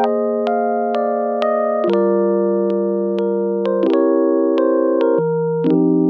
thank you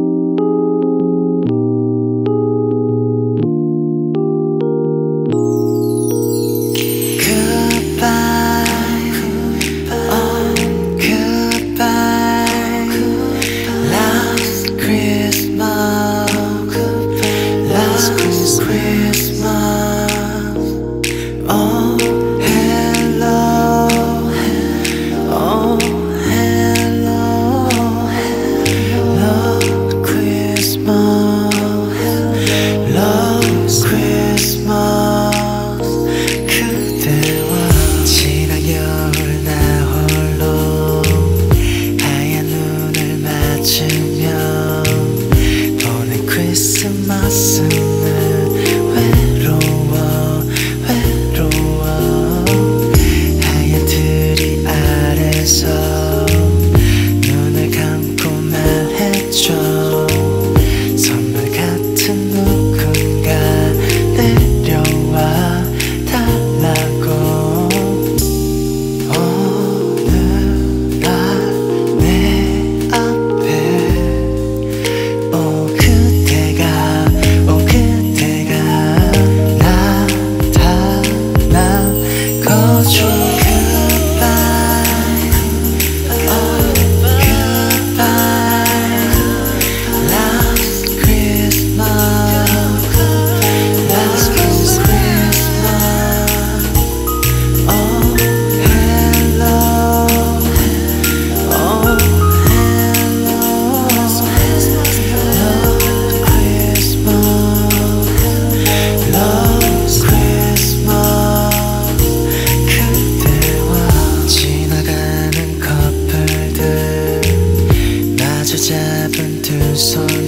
sun.